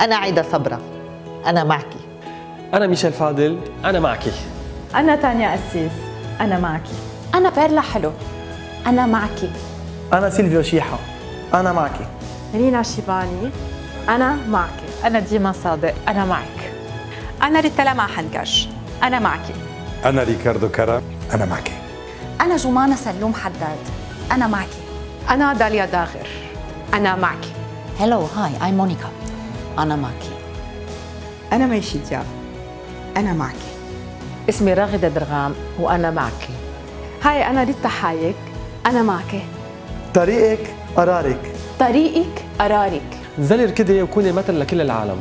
أنا عايدة صبرا أنا معك أنا ميشيل فاضل أنا معك أنا تانيا قسيس أنا معك أنا بيرلا حلو أنا معك أنا سيلفيو شيحة أنا معك رينا شيباني أنا معك أنا ديما صادق أنا معك أنا ريتا لمع حنكش أنا معك أنا ريكاردو كرم أنا معك أنا جمانة سلوم حداد أنا معك أنا داليا داغر أنا معك هلو هاي أي مونيكا أنا معك. أنا ميشي دياب أنا معك. اسمي راغدة درغام وأنا معك. هاي أنا ريتا حايك أنا معك. طريقك قرارك. طريقك قرارك. نزلي ركضي وكوني مثل لكل العالم.